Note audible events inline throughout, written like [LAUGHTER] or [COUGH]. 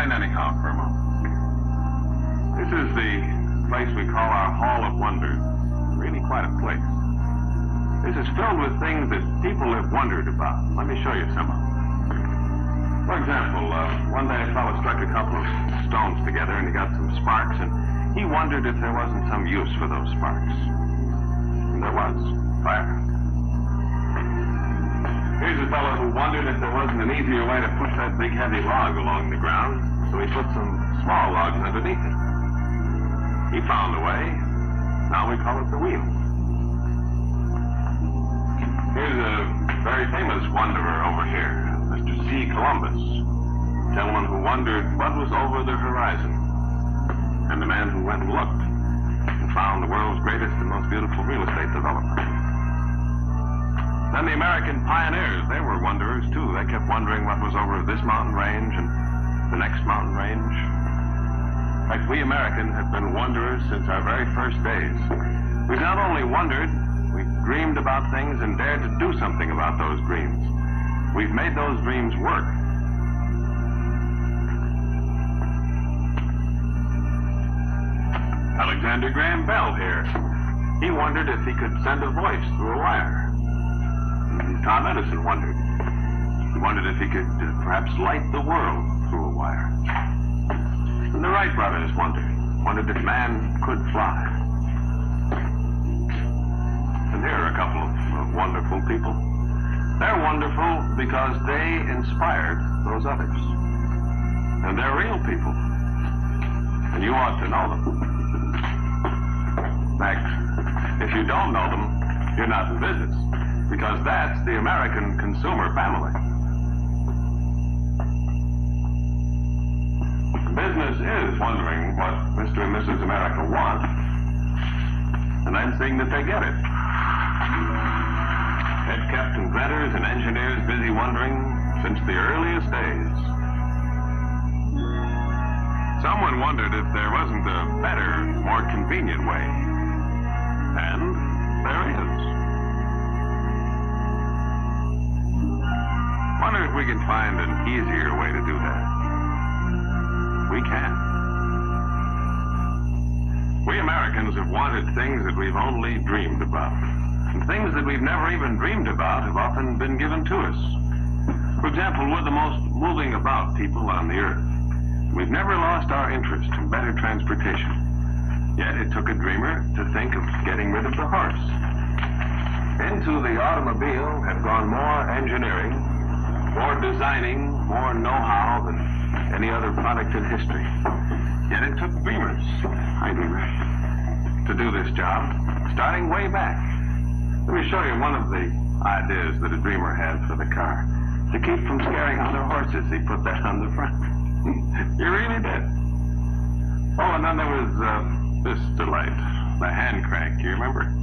dynamic hop for a moment. This is the place we call our Hall of Wonders. Really quite a place. This is filled with things that people have wondered about. Let me show you some of them. For example, uh, one day a fellow struck a couple of stones together and he got some sparks, and he wondered if there wasn't some use for those sparks. And there was. Fire. Here's a fellow who wondered if there wasn't an easier way to push that big heavy log along the ground, so he put some small logs underneath it. He found a way. Now we call it the wheel. Here's a very famous wanderer over here, Mr. C. Columbus, gentleman who wondered what was over the horizon, and the man who went and looked and found the world's greatest and most beautiful real estate development. Then the American pioneers, they were wanderers too. They kept wondering what was over this mountain range and the next mountain range. Fact, we Americans have been wanderers since our very first days. We've not only wondered, we've dreamed about things and dared to do something about those dreams. We've made those dreams work. Alexander Graham Bell here. He wondered if he could send a voice through a wire. Tom Edison wondered. He wondered if he could uh, perhaps light the world through a wire. And the Wright brothers wondered. Wondered if man could fly. And here are a couple of, of wonderful people. They're wonderful because they inspired those others. And they're real people. And you ought to know them. In fact, if you don't know them, you're not in business. Because that's the American consumer family. Business is wondering what Mr. and Mrs. America want, and then seeing that they get it. It kept inventors and engineers busy wondering since the earliest days. Someone wondered if there wasn't a better, more convenient way. And there is. If we can find an easier way to do that. We can. We Americans have wanted things that we've only dreamed about. And things that we've never even dreamed about have often been given to us. For example, we're the most moving about people on the earth. We've never lost our interest in better transportation. Yet it took a dreamer to think of getting rid of the horse. Into the automobile have gone more engineering, more designing, more know-how than any other product in history. Yet it took dreamers, I dreamer, to do this job, starting way back. Let me show you one of the ideas that a dreamer had for the car. To keep from scaring other horses, he put that on the front. [LAUGHS] he really did. Oh, and then there was uh, this delight, the hand crank. Do you remember?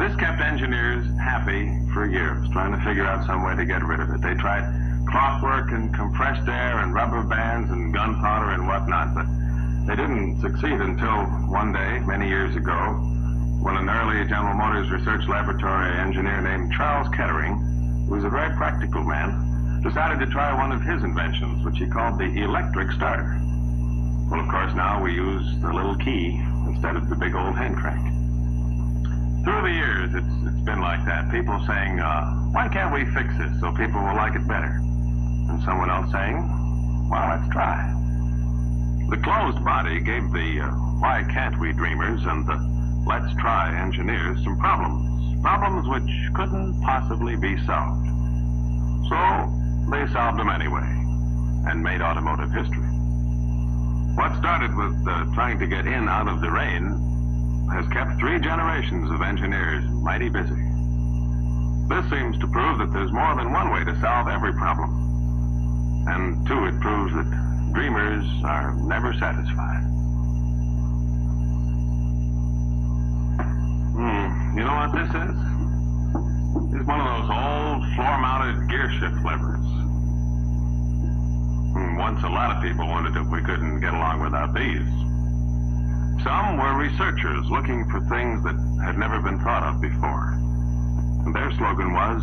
This kept engineers happy for years, trying to figure out some way to get rid of it. They tried clockwork and compressed air and rubber bands and gunpowder and whatnot, but they didn't succeed until one day, many years ago, when an early General Motors Research Laboratory engineer named Charles Kettering, who was a very practical man, decided to try one of his inventions, which he called the electric starter. Well, of course, now we use the little key instead of the big old hand crank. Through the years, it's, it's been like that. People saying, uh, why can't we fix this so people will like it better? And someone else saying, well, let's try. The closed body gave the uh, why can't we dreamers and the let's try engineers some problems. Problems which couldn't possibly be solved. So they solved them anyway and made automotive history. What started with uh, trying to get in out of the rain has kept three generations of engineers mighty busy. This seems to prove that there's more than one way to solve every problem. And two, it proves that dreamers are never satisfied. Hmm, you know what this is? It's one of those old floor-mounted gear shift levers. Hmm, once a lot of people wondered if we couldn't get along without these. Some were researchers looking for things that had never been thought of before. And their slogan was,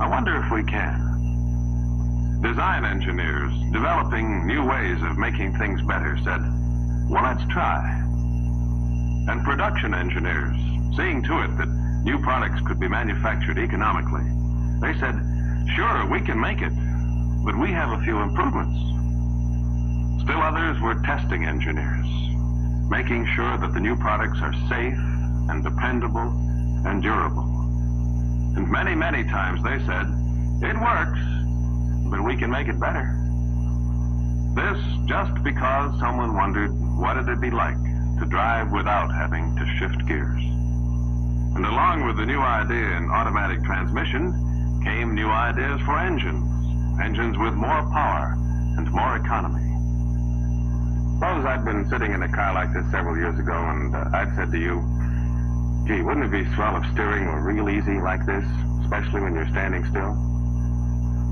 I wonder if we can. Design engineers developing new ways of making things better said, well, let's try. and production engineers, seeing to it that new products could be manufactured economically. They said, sure, we can make it, but we have a few improvements. Still others were testing engineers, making sure that the new products are safe and dependable and durable. And many, many times they said, it works, but we can make it better. This just because someone wondered what it'd be like to drive without having to shift gears. And along with the new idea in automatic transmission came new ideas for engines, engines with more power and more sitting in a car like this several years ago and uh, I'd said to you, gee, wouldn't it be swell if steering were real easy like this, especially when you're standing still?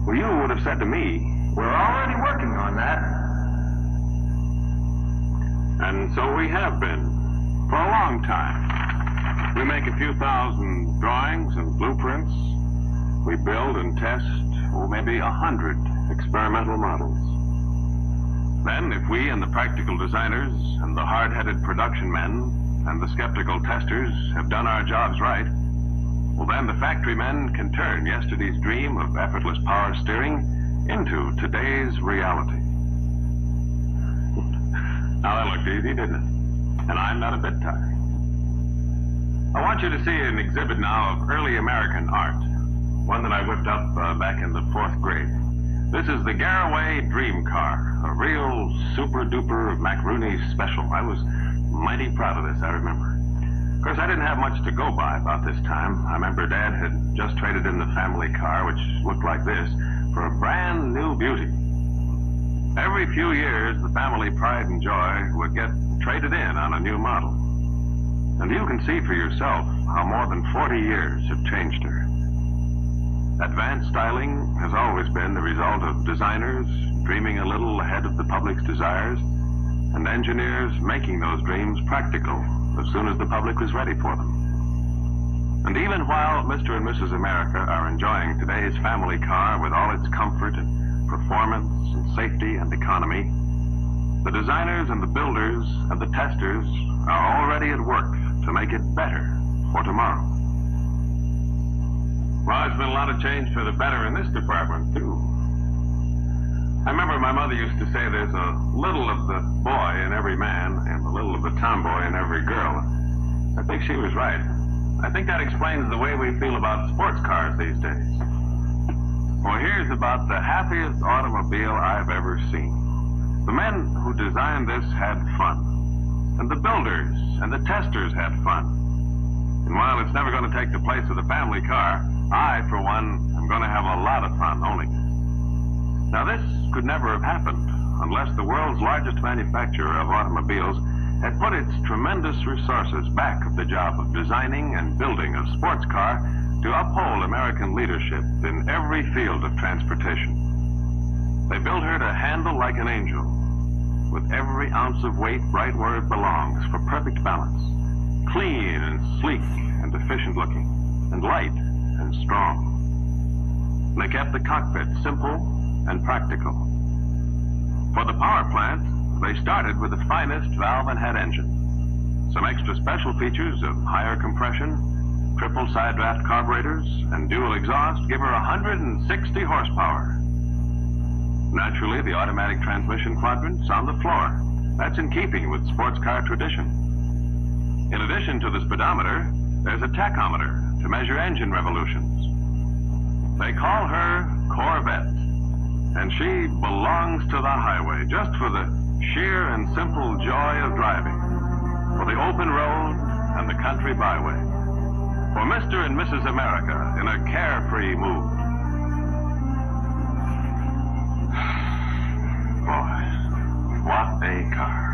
Well, you would have said to me, we're already working on that. And so we have been for a long time. We make a few thousand drawings and blueprints. We build and test, oh, maybe a hundred experimental models. Then, if we and the practical designers and the hard-headed production men and the skeptical testers have done our jobs right, well, then the factory men can turn yesterday's dream of effortless power steering into today's reality. Now that looked easy, didn't it? And I'm not a bit tired. I want you to see an exhibit now of early American art, one that I whipped up uh, back in the fourth grade. This is the Garraway Dream Car, a real super duper Macaroni special. I was mighty proud of this, I remember. Of course, I didn't have much to go by about this time. I remember Dad had just traded in the family car, which looked like this, for a brand new beauty. Every few years, the family pride and joy would get traded in on a new model. And you can see for yourself how more than 40 years have changed her. Advanced styling has always been the result of designers dreaming a little ahead of the public's desires and engineers making those dreams practical as soon as the public was ready for them. And even while Mr. and Mrs. America are enjoying today's family car with all its comfort and performance and safety and economy, the designers and the builders and the testers are already at work to make it better for tomorrow. Well, there's been a lot of change for the better in this department, too. I remember my mother used to say there's a little of the boy in every man and a little of the tomboy in every girl. I think she was right. I think that explains the way we feel about sports cars these days. Well, here's about the happiest automobile I've ever seen. The men who designed this had fun. And the builders and the testers had fun. And while it's never going to take the place of the family car, I, for one, am going to have a lot of fun owning it. Now, this could never have happened unless the world's largest manufacturer of automobiles had put its tremendous resources back of the job of designing and building a sports car to uphold American leadership in every field of transportation. They built her to handle like an angel, with every ounce of weight right where it belongs for perfect balance, clean and sleek and efficient looking, and light and strong. They kept the cockpit simple and practical. For the power plant, they started with the finest valve and head engine. Some extra special features of higher compression, triple side draft carburetors, and dual exhaust give her 160 horsepower. Naturally, the automatic transmission quadrant's on the floor. That's in keeping with sports car tradition. In addition to the speedometer, there's a tachometer to measure engine revolutions. They call her Corvette, and she belongs to the highway just for the sheer and simple joy of driving, for the open road and the country byway, for Mr. and Mrs. America in a carefree mood. [SIGHS] Boy, what a car.